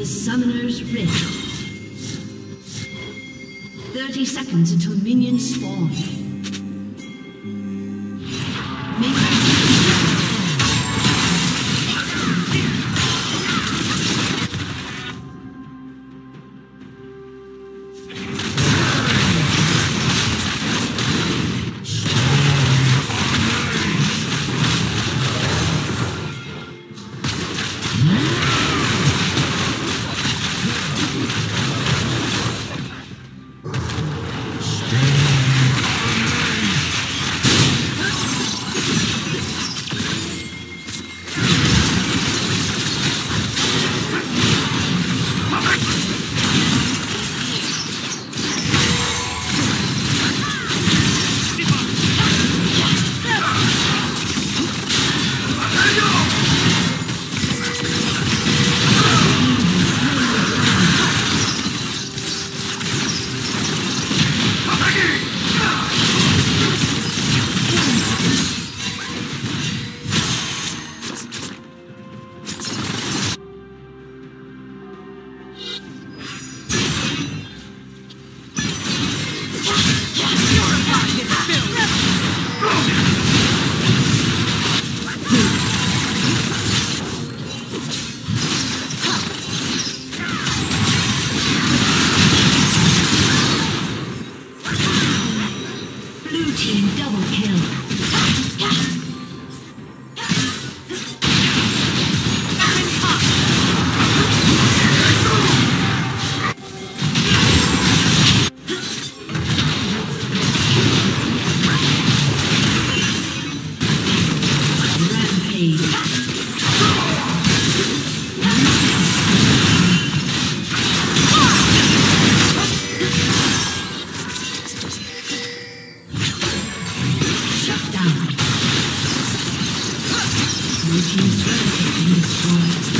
to Summoner's Rift. 30 seconds until minions spawn. Double kill. はい。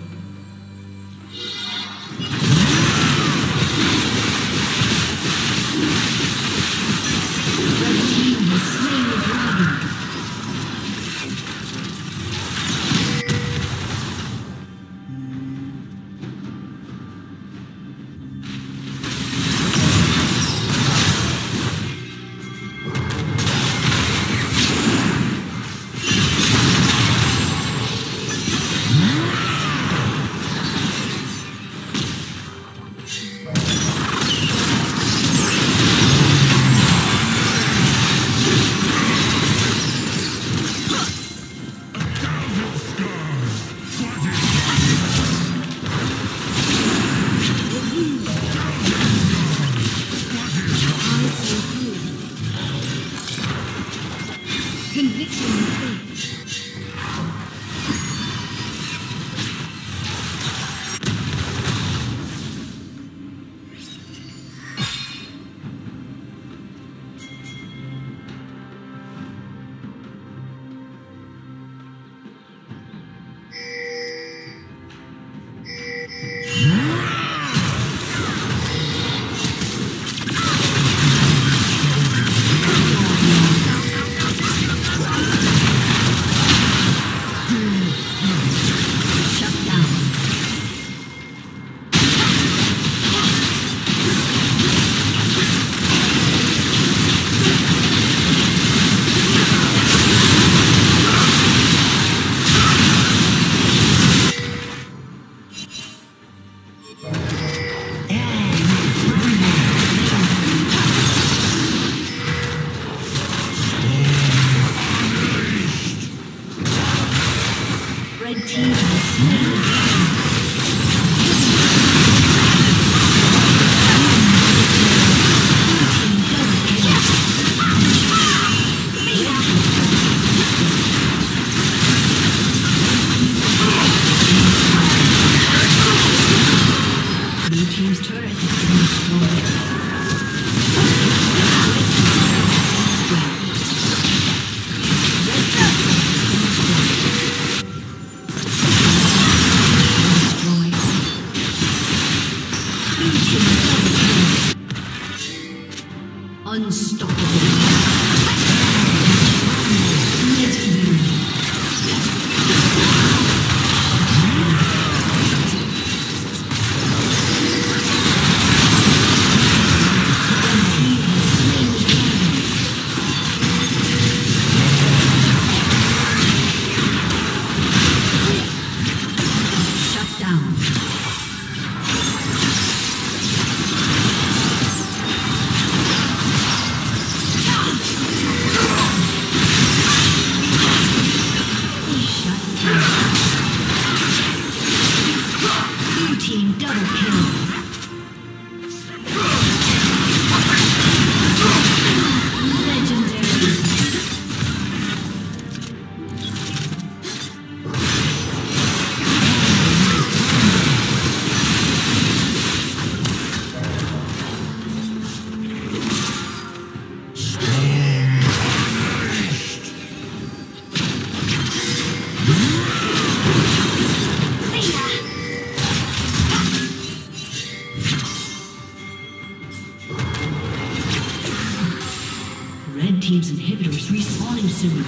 Unstoppable. Impossível.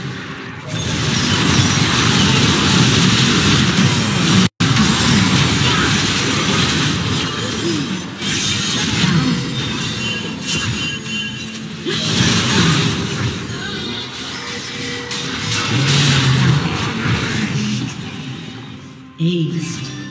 Eis